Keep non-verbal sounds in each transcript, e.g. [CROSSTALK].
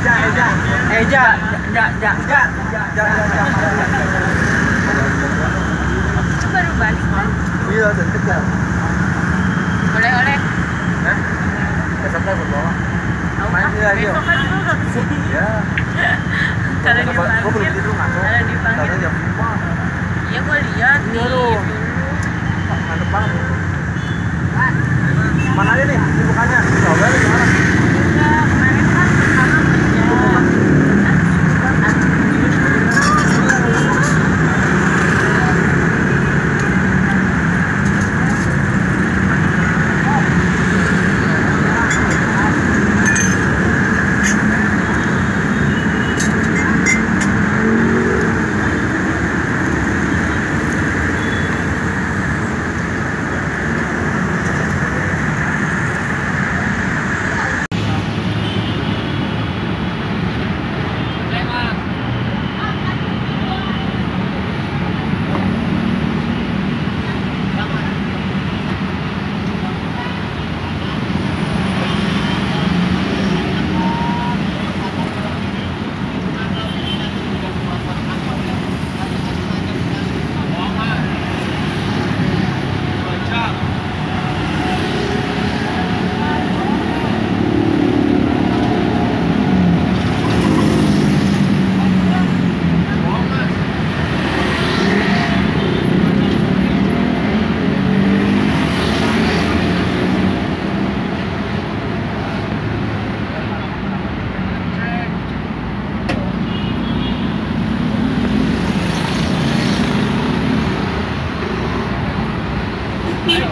Ya, ya, ya, ya. Itu baru balik kan? Iya, deket ya. Oleh-oleh. Hah? Besok kan berbawa. Tahu Main dia aja. besok kan gue gak ke sini. Ya. [LAUGHS] Kalau Gua belum dipanggil. tidur ngantuk. Kalau dipanggil. Karena jam lima. Iya gue lihat Iya, lu. Ngantuk banget. Mana aja nih sibukannya? Coba.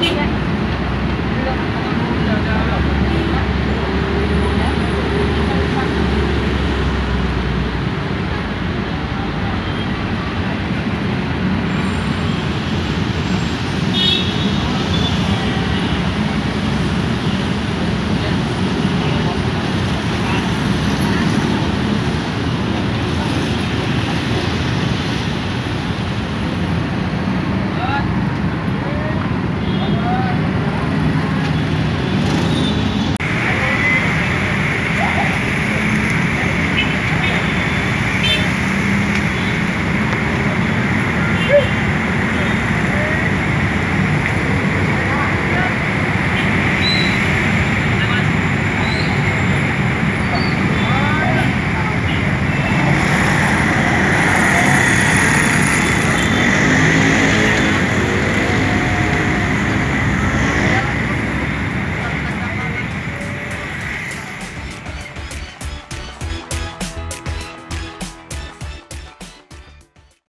Thank you.